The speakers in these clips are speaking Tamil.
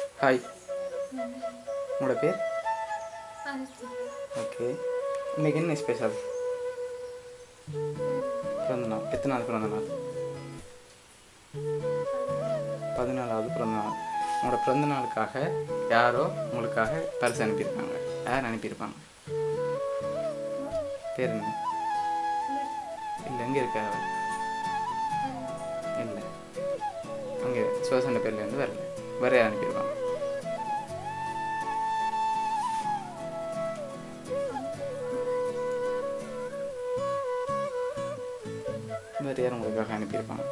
ஹாய் உங்களோட பேர்? ஓகே இன்னைக்கு என்ன ஸ்பெஷல் பிறந்த நாள் எத்தனை நாள் பிறந்த நாள் பதினாலாவது பிறந்த நாள் உங்களோட பிறந்த நாளுக்காக யாரோ உங்களுக்காக பரிசு அனுப்பியிருக்காங்க. யார் அனுப்பியிருப்பாங்க? பேர் என்ன? இல்லை எங்கே இருக்காரு அவர்? இல்லை. அங்கே சுவாசன பேர்லேருந்து வரல. வேற யார் வரையார் வேறு உங்களுக்காக அனுப்பியிருப்பாங்க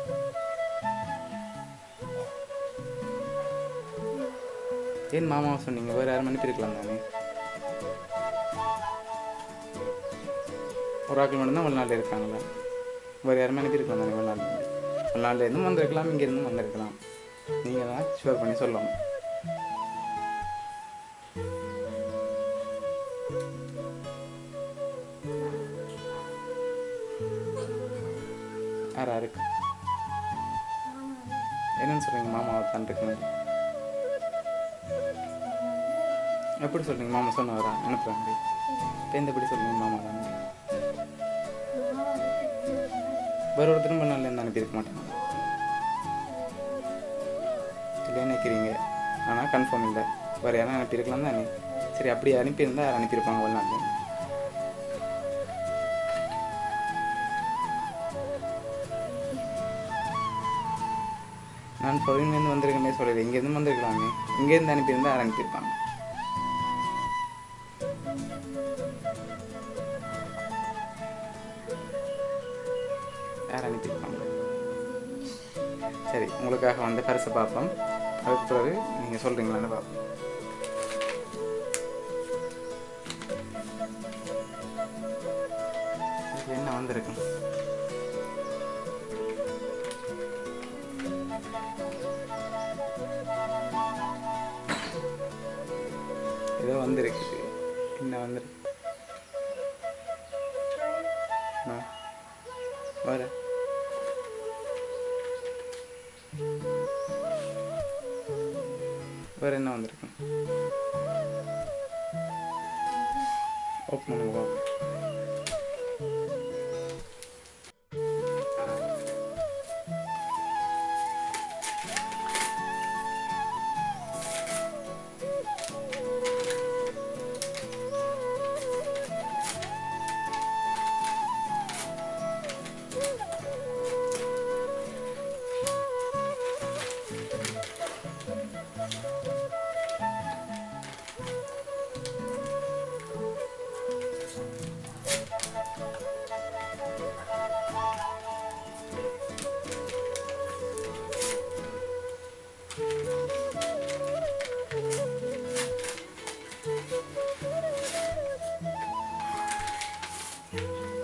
ஏன் மாமாவை சொன்னீங்க? வேறு யாரும் அனுப்பியிருக்கலாம். தானே ஒரு ஆக்கள் மட்டும்தான் வெளிநாட்டில் இருக்காங்களா. வேறு யாருமே அனுப்பியிருக்கலாம் தானே வெளிநாட்டில் வெளிநாட்டில் இருந்தும் வந்திருக்கலாம் இங்கே இருந்தும் வந்திருக்கலாம். நீங்கள் தான் ஷுவர் பண்ணி சொல்லணும். யாரா இருக்கு? என்னன்னு சொல்றீங்க மாமாவை தான் இருக்குன்னு எப்படி சொல்றீங்க மாமா சொன்னவரா? அனுப்புறாங்க தேர்ந்தபடி சொல்லுங்க எப்படி சொல்றீங்க மாமா தான் வேற ஒரு திரும்ப நல்ல இருந்து அனுப்பியிருக்க மாட்டேன் இல்லை நினைக்கிறீங்க. ஆனால் கன்ஃபார்ம் இல்லை. வேறு யாரும் அனுப்பியிருக்கலாம் தானே? சரி அப்படி அனுப்பியிருந்தா யார் அனுப்பியிருப்பாங்க வெளிநாட்டில் நான் ஃபாரின்லேருந்து வந்திருக்கேனே சொல்லலை இங்கேருந்து வந்திருக்கலாமே. இங்கேருந்து அனுப்பியிருந்தா யார் அனுப்பியிருப்பாங்க யார் அனுப்பியிருப்பாங்க சரி உங்களுக்காக வந்த பரிசை பார்ப்போம். அதுக்கு பிறகு நீங்கள் சொல்கிறீங்களான்னு பார்ப்போம் என்ன வந்திருக்கும் ஏதோ வந்திருக்கு. என்ன வந்திருக்கு ஆ வர. வேற என்ன வந்திருக்கு? ஓப்பன் பண்ணுங்க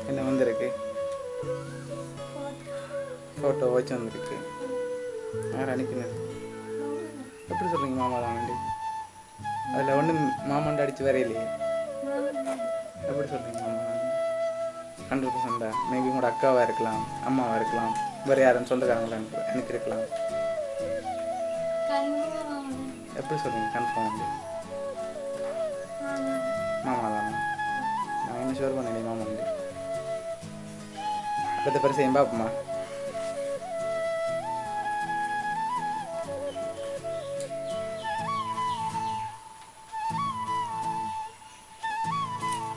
என்ன வந்திருக்கு? ஃபோட்டோ வச்சு வந்திருக்கு. யார் அனுப்பினது? எப்படி சொல்கிறீங்க மாமா தான் வண்டி அதில் ஒன்றும் மாமாண்ட அடித்து வரையிலையே எப்படி சொல்கிறீங்க மாமா ஹண்ட்ரட் பர்சன்டா மேபி உங்களோட அக்காவாக இருக்கலாம் அம்மாவாக இருக்கலாம் வேறு யாரும் சொந்தக்காரங்களா அனுப்பி அனுப்பியிருக்கலாம் எப்படி சொல்கிறீங்க கன்ஃபார்ம் மாமா தானா நான் என்ன ஷுவர் பண்ணலையே மாமா வந்து அடுத்த பரிசையும் பார்ப்போமா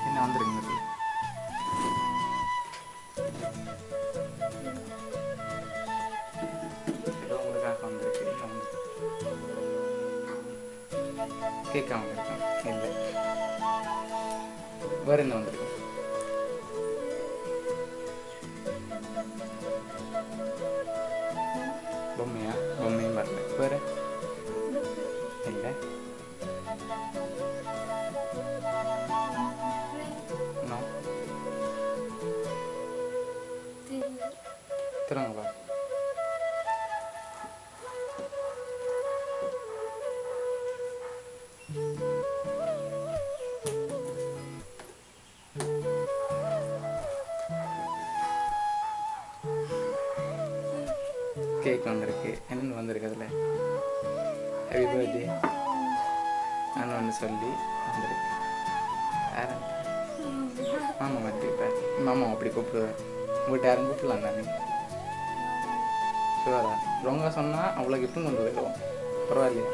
என்ன வந்துருங்க இதுல? ஏதோ உங்களுக்காக வந்திருக்கு என்ன வந்திருக்கு? கேட்காம இருக்கேன் இல்லை வேற என்ன வந்திருக்கு பொம்மையா பொம்மையும் வரல வேற இல்லை நோ திரும்பவா கேக் வந்திருக்கு. என்னென்னு வந்திருக்கு அதில்? ஹாப்பி பர்த்டே நான் ஒன்று சொல்லி வந்திருக்கு யார் மாமா மாற்றிருப்பேன் மாமா அப்படி கூப்பிடுவேன் உங்கள்கிட்ட யாரும் கூப்பிடலாம் தானே ஷுவரா ரொம்ப சொன்னால் அவ்வளோ கிஃப்ட்டும் கொண்டு போயிடுவோம். பரவாயில்லையா?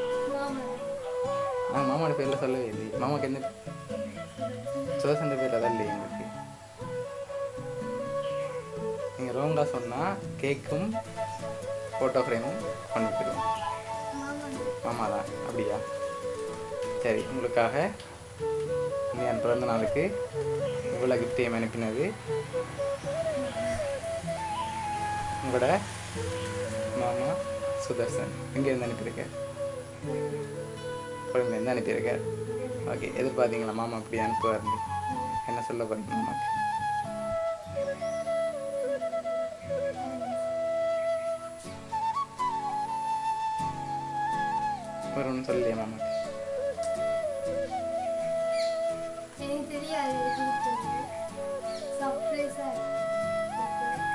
மாமா மாமாவோட பேரில் சொல்லவே இல்லை மாமாவுக்கு எந்த சோசன்ற பேரில் தான் இல்லையே எங்களுக்கு. நீங்கள் ரோங்கா சொன்னால் கேக்கும் ஃபோட்டோ ஃப்ரேமும் பண்ணி கொடுங்க ஆமாம் தான் அப்படியா? சரி உங்களுக்காக என் பிறந்த நாளுக்கு இவ்வளோ கிஃப்டையும் அனுப்பினது. உங்களோட மாமா சுதர்சன் இங்கேருந்து அனுப்பியிருக்கேன் இருந்து அனுப்பியிருக்க. ஓகே எதிர்பார்த்தீங்களா? மாமா அப்படி அனுப்புவார் என்ன சொல்ல போகிறீங்க மாமாக்கு? ஒரு ஒன்று சொல்லலையா மாமாக்கு எனக்கு தெரியாது சர்ப்ரைஸா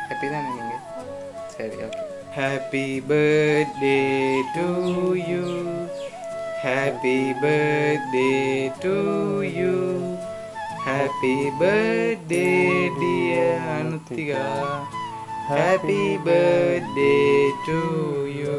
ஹாப்பி தானே நீங்கள் சரி okay happy birthday to you happy birthday to you happy birthday dear Anuthika happy birthday to you